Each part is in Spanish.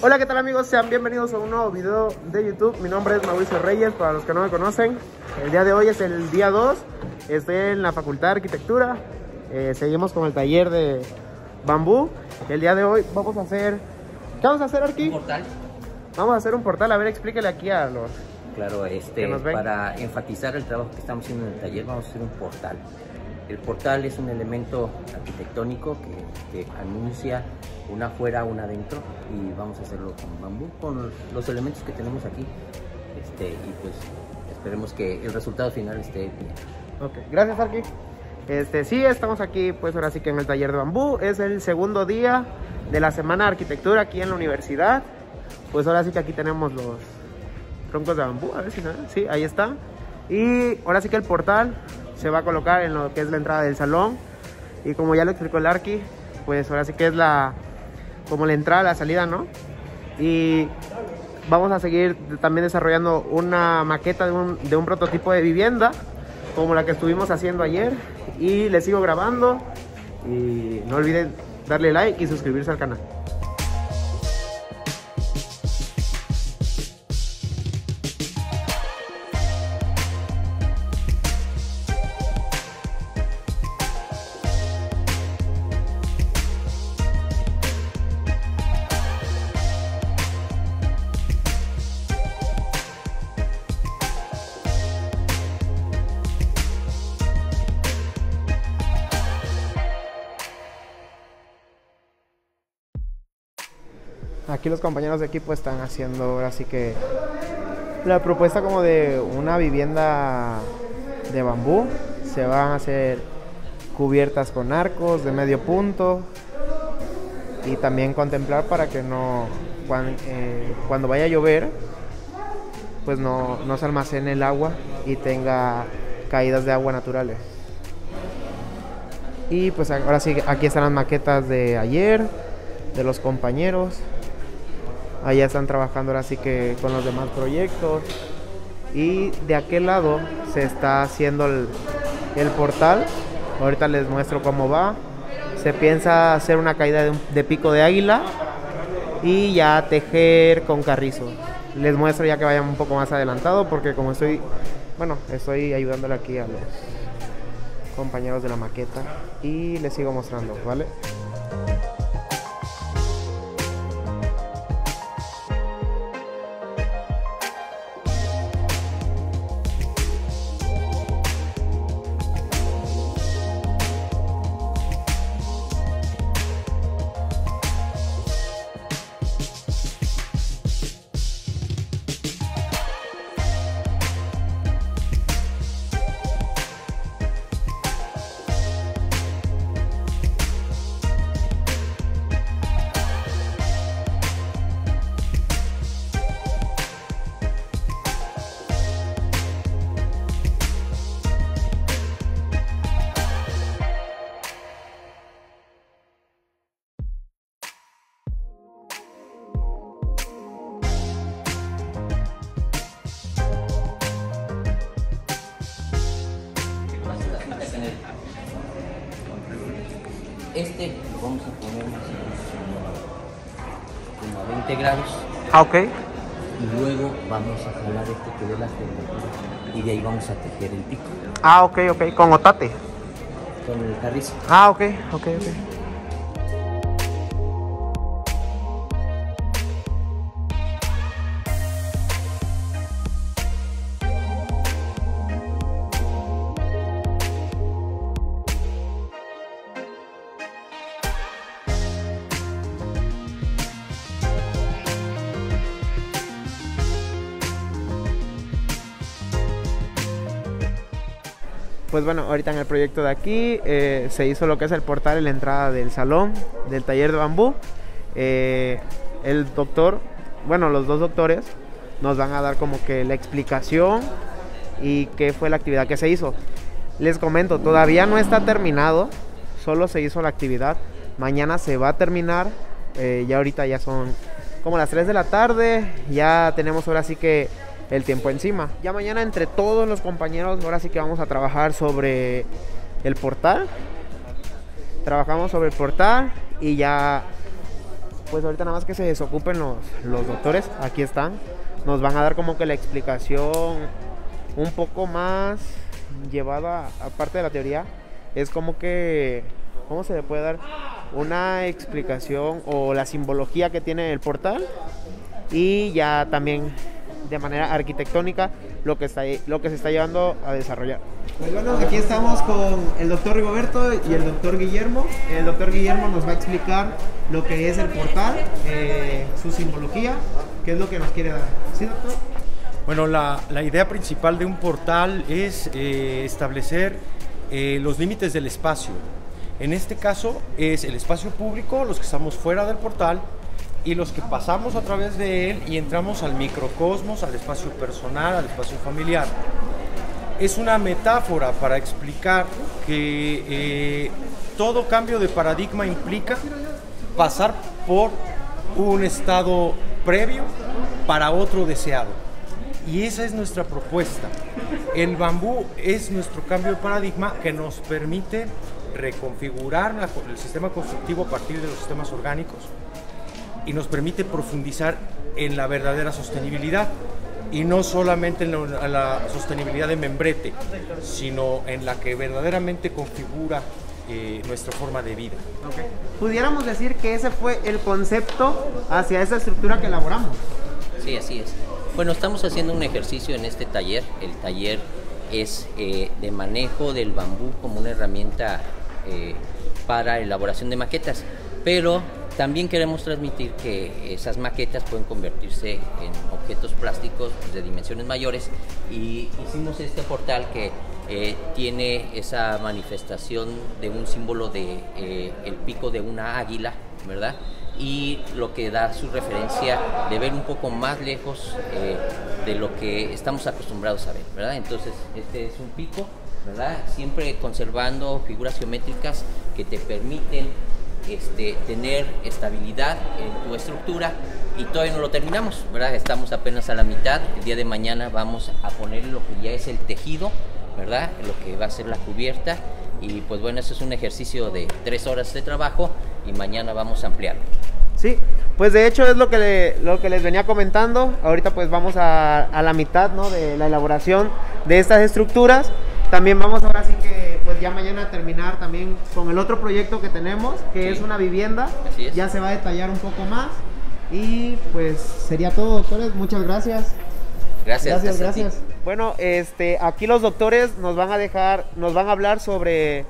Hola, ¿qué tal amigos? Sean bienvenidos a un nuevo video de YouTube. Mi nombre es Mauricio Reyes, para los que no me conocen. El día de hoy es el día 2. Estoy en la Facultad de Arquitectura. Eh, seguimos con el taller de bambú. El día de hoy vamos a hacer... ¿Qué vamos a hacer aquí? portal. Vamos a hacer un portal. A ver, explíquele aquí a los... Claro, este, para enfatizar el trabajo que estamos haciendo en el taller, vamos a hacer un portal. El portal es un elemento arquitectónico que, que anuncia una afuera, una adentro, y vamos a hacerlo con bambú, con los elementos que tenemos aquí. Este, y pues esperemos que el resultado final esté bien. Ok, gracias Arki. Este, sí, estamos aquí, pues ahora sí que en el taller de bambú. Es el segundo día de la semana de arquitectura aquí en la universidad. Pues ahora sí que aquí tenemos los troncos de bambú, a ver si no, sí, ahí está. Y ahora sí que el portal se va a colocar en lo que es la entrada del salón. Y como ya lo explicó el Arki, pues ahora sí que es la, como la entrada, la salida, ¿no? Y vamos a seguir también desarrollando una maqueta de un, de un prototipo de vivienda como la que estuvimos haciendo ayer y les sigo grabando y no olviden darle like y suscribirse al canal. Aquí los compañeros de equipo están haciendo ahora sí que la propuesta como de una vivienda de bambú. Se van a hacer cubiertas con arcos de medio punto y también contemplar para que no cuan- eh, cuando vaya a llover pues no, no se almacene el agua y tenga caídas de agua naturales. Y pues ahora sí, aquí están las maquetas de ayer, de los compañeros. Allá están trabajando ahora sí que con los demás proyectos. Y de aquel lado se está haciendo el, portal. Ahorita les muestro cómo va. Se piensa hacer una caída de, de pico de águila y ya tejer con carrizo. Les muestro ya que vayan un poco más adelantado porque como estoy, bueno, estoy ayudándole aquí a los compañeros de la maqueta y les sigo mostrando, ¿vale? Este lo vamos a poner más como a 20 grados Ah, ok. y luego vamos a jalar este que dé la temperatura y de ahí vamos a tejer el pico Ah, ok, ok, con otate. con el carrizo. Ah, ok, ok, ok. Pues bueno, ahorita en el proyecto de aquí eh, se hizo lo que es el portal y la entrada del salón del taller de bambú. Eh, el doctor, bueno, los dos doctores nos van a dar como que la explicación y qué fue la actividad que se hizo. Les comento, todavía no está terminado, solo se hizo la actividad. Mañana se va a terminar, eh, ya ahorita ya son como las 3 de la tarde, ya tenemos ahora sí que el tiempo encima. Ya mañana entre todos los compañeros, ahora sí que vamos a trabajar sobre el portal. Trabajamos sobre el portal y ya pues ahorita nada más que se desocupen los, los doctores, aquí están, nos van a dar como que la explicación un poco más llevada, aparte de la teoría, es como que, ¿cómo se le puede dar? Una explicación o la simbología que tiene el portal y ya también de manera arquitectónica lo que, está, lo que se está llevando a desarrollar. Pues bueno, aquí estamos con el doctor Rigoberto y el doctor Guillermo. El doctor Guillermo nos va a explicar lo que es el portal, eh, su simbología, qué es lo que nos quiere dar. ¿Sí, doctor? Bueno, la, la idea principal de un portal es eh, establecer eh, los límites del espacio. En este caso es el espacio público, los que estamos fuera del portal, y los que pasamos a través de él y entramos al microcosmos, al espacio personal, al espacio familiar. Es una metáfora para explicar que eh, todo cambio de paradigma implica pasar por un estado previo para otro deseado. Y esa es nuestra propuesta. El bambú es nuestro cambio de paradigma que nos permite reconfigurar el sistema constructivo a partir de los sistemas orgánicos, y nos permite profundizar en la verdadera sostenibilidad y no solamente en la, sostenibilidad de membrete, sino en la que verdaderamente configura eh, nuestra forma de vida. Pudiéramos decir que ese fue el concepto hacia esa estructura que elaboramos. Sí, así es. Bueno, estamos haciendo un ejercicio en este taller. El taller es eh, de manejo del bambú como una herramienta eh, para elaboración de maquetas, pero también queremos transmitir que esas maquetas pueden convertirse en objetos plásticos de dimensiones mayores y hicimos este portal que eh, tiene esa manifestación de un símbolo de eh, el pico de una águila, ¿verdad? Y lo que da su referencia de ver un poco más lejos eh, de lo que estamos acostumbrados a ver, ¿verdad? Entonces, este es un pico, ¿verdad? Siempre conservando figuras geométricas que te permiten este, tener estabilidad en tu estructura y todavía no lo terminamos, ¿verdad? Estamos apenas a la mitad, el día de mañana vamos a poner lo que ya es el tejido, ¿verdad? Lo que va a ser la cubierta y pues bueno, eso es un ejercicio de tres horas de trabajo y mañana vamos a ampliarlo. Sí, pues de hecho es lo que, lo que les venía comentando, ahorita pues vamos a, a la mitad, ¿no? De la elaboración de estas estructuras, también vamos ahora sí que pues ya mañana terminar también con el otro proyecto que tenemos, que es una vivienda. Ya se va a detallar un poco más. Y pues sería todo, doctores. Muchas gracias. Gracias, gracias. gracias. Bueno, este, aquí los doctores nos van a dejar, nos van a hablar sobre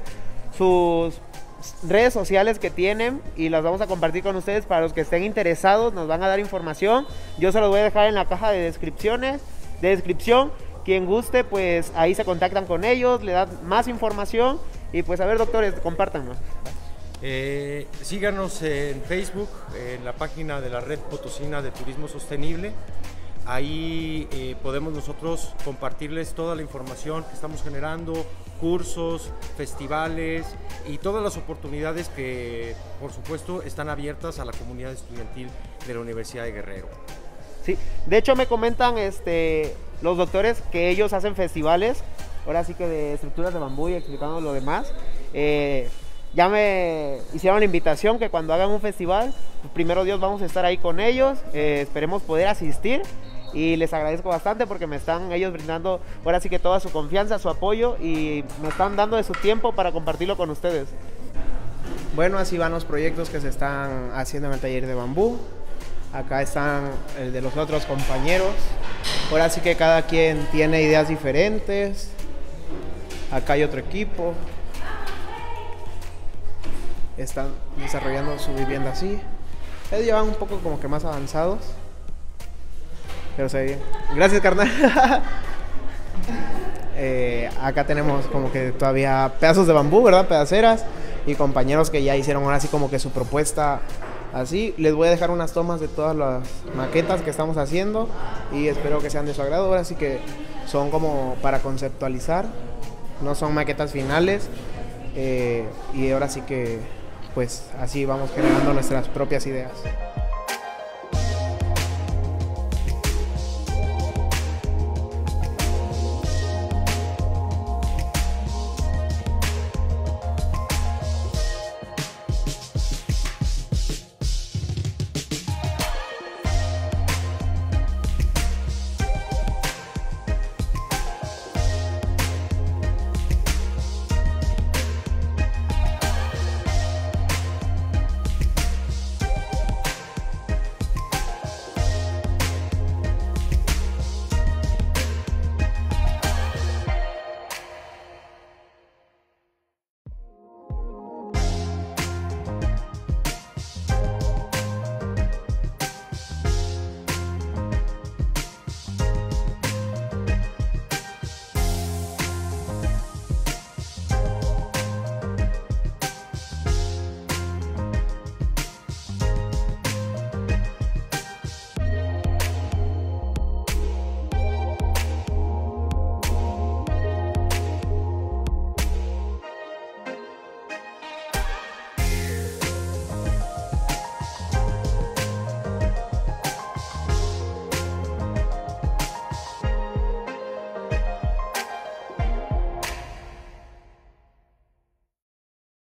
sus redes sociales que tienen y las vamos a compartir con ustedes para los que estén interesados, nos van a dar información. Yo se los voy a dejar en la caja de descripciones, de descripción quien guste, pues ahí se contactan con ellos, le dan más información y pues a ver doctores, compártanos. Eh, síganos en Facebook, en la página de la Red Potosina de Turismo Sostenible. Ahí eh, podemos nosotros compartirles toda la información que estamos generando, cursos, festivales y todas las oportunidades que, por supuesto, están abiertas a la comunidad estudiantil de la Universidad de Guerrero. De hecho me comentan este, los doctores que ellos hacen festivales, ahora sí que de estructuras de bambú y explicando lo demás. Eh, ya me hicieron la invitación que cuando hagan un festival, pues, primero Dios vamos a estar ahí con ellos, eh, esperemos poder asistir y les agradezco bastante porque me están ellos brindando ahora sí que toda su confianza, su apoyo y me están dando de su tiempo para compartirlo con ustedes. Bueno, así van los proyectos que se están haciendo en el taller de bambú. Acá están el de los otros compañeros. Ahora sí que cada quien tiene ideas diferentes. Acá hay otro equipo. Están desarrollando su vivienda así. Ellos llevan un poco como que más avanzados. Pero se ve bien. Gracias, carnal. Eh, acá tenemos como que todavía pedazos de bambú, ¿verdad? Pedaceras. Y compañeros que ya hicieron ahora sí como que su propuesta Así les voy a dejar unas tomas de todas las maquetas que estamos haciendo y espero que sean de su agrado. Así que son como para conceptualizar, no son maquetas finales. Eh, y ahora sí que pues así vamos generando nuestras propias ideas.